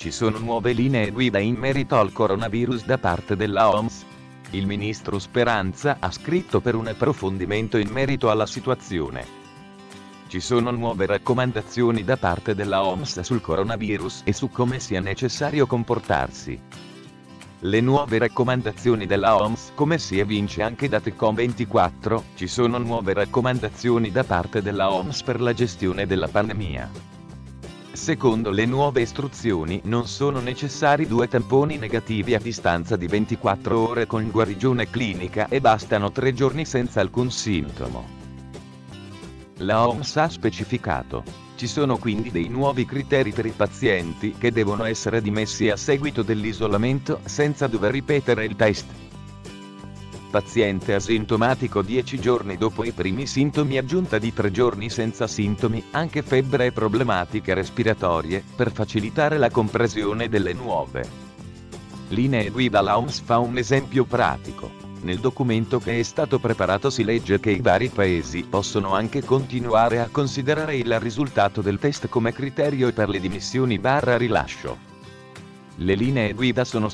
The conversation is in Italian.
Ci sono nuove linee guida in merito al coronavirus da parte della OMS. Il ministro Speranza ha scritto per un approfondimento in merito alla situazione. Ci sono nuove raccomandazioni da parte della OMS sul coronavirus e su come sia necessario comportarsi. Le nuove raccomandazioni della OMS, come si evince anche da Tecom24, ci sono nuove raccomandazioni da parte della OMS per la gestione della pandemia. Secondo le nuove istruzioni non sono necessari due tamponi negativi a distanza di 24 ore con guarigione clinica e bastano tre giorni senza alcun sintomo. La OMS ha specificato. Ci sono quindi dei nuovi criteri per i pazienti che devono essere dimessi a seguito dell'isolamento senza dover ripetere il test. Paziente asintomatico 10 giorni dopo i primi sintomi aggiunta di 3 giorni senza sintomi, anche febbre e problematiche respiratorie, per facilitare la compresione delle nuove linee guida la OMS fa un esempio pratico. Nel documento che è stato preparato si legge che i vari paesi possono anche continuare a considerare il risultato del test come criterio per le dimissioni barra rilascio. Le linee guida sono